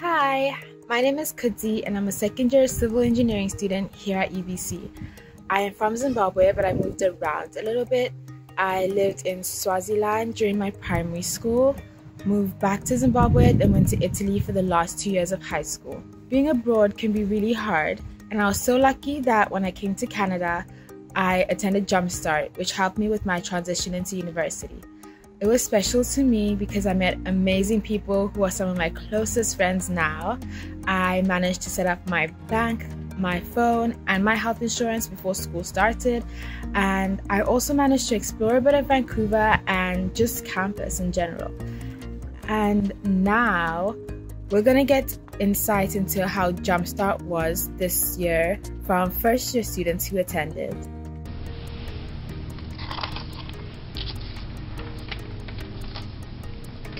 Hi, my name is Kudzi and I'm a second year civil engineering student here at UBC. I am from Zimbabwe but I moved around a little bit. I lived in Swaziland during my primary school, moved back to Zimbabwe, then went to Italy for the last two years of high school. Being abroad can be really hard, and I was so lucky that when I came to Canada, I attended Jumpstart, which helped me with my transition into university. It was special to me because I met amazing people who are some of my closest friends now. I managed to set up my bank, my phone, and my health insurance before school started. And I also managed to explore a bit of Vancouver and just campus in general. And now we're gonna get insight into how Jumpstart was this year from first year students who attended.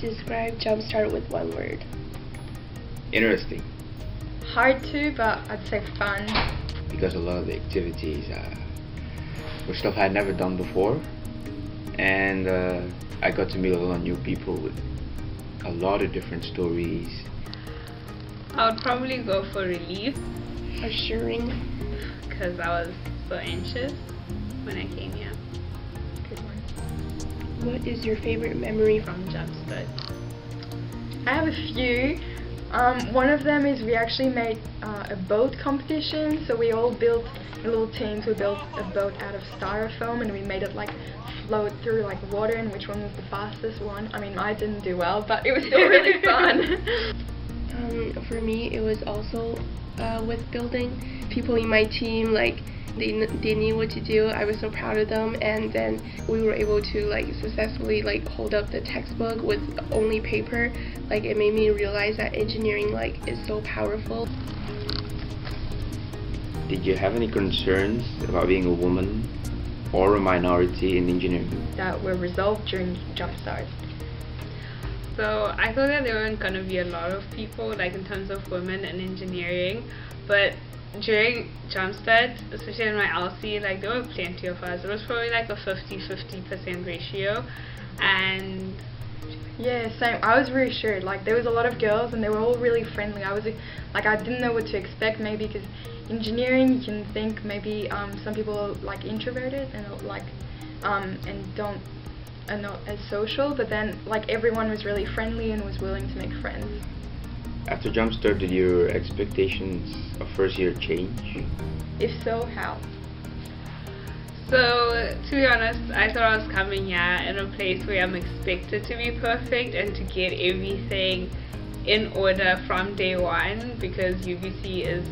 Describe Jumpstart with one word. Interesting. Hard to, but I'd say fun. Because a lot of the activities uh, were stuff I had never done before, and uh, I got to meet a lot of new people with a lot of different stories. I would probably go for relief. Assuring. Because I was so anxious What is your favorite memory From Jumpstart. I have a few. Um, one of them is we actually made uh, a boat competition. So we all built little teams. We built a boat out of styrofoam and we made it like float through like water and which one was the fastest one. I mean, I didn't do well, but it was still really fun. Um, for me, it was also uh, with building. People in my team, like, they, they knew what to do. I was so proud of them, and then we were able to like successfully like hold up the textbook with only paper. Like it made me realize that engineering like is so powerful. Did you have any concerns about being a woman or a minority in engineering? that were resolved during Jumpstart. So I thought that there weren't gonna be a lot of people, like in terms of women in engineering, but during Jumpstart, especially in my LC, like there were plenty of us. It was probably like a 50-50% ratio, and Yeah, same. I was reassured. Like there was a lot of girls, and they were all really friendly. I was like, I didn't know what to expect. Maybe because engineering, you can think maybe um, some people are like introverted and like um, and don't are not as social. But then like everyone was really friendly and was willing to make friends. After Jumpstart, did your expectations of first year change? If so, how? So, to be honest, I thought I was coming here in a place where I'm expected to be perfect and to get everything in order from day one because UBC is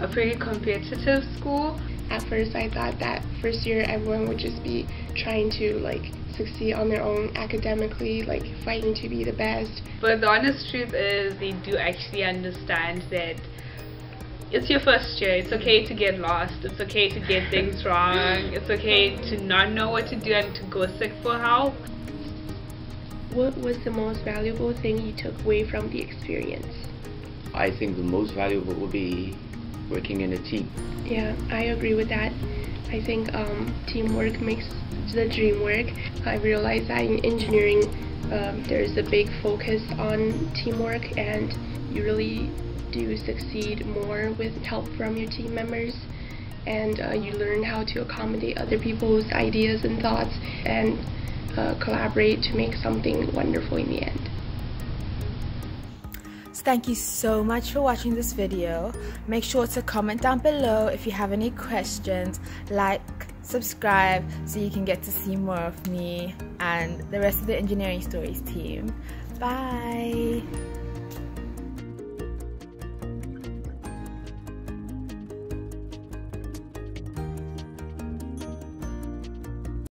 a pretty competitive school. At first, I thought that first year everyone would just be trying to like succeed on their own academically, like fighting to be the best. But the honest truth is, they do actually understand that it's your first year. It's okay to get lost. It's okay to get things wrong. It's okay to not know what to do and to go seek for help. What was the most valuable thing you took away from the experience? I think the most valuable would be working in a team. Yeah, I agree with that. I think um, teamwork makes the dream work. I realize that in engineering, um, there's a big focus on teamwork, and you really do succeed more with help from your team members. And uh, you learn how to accommodate other people's ideas and thoughts and uh, collaborate to make something wonderful in the end. So thank you so much for watching this video. Make sure to comment down below if you have any questions, like, subscribe so you can get to see more of me and the rest of the Engineering Stories team. Bye!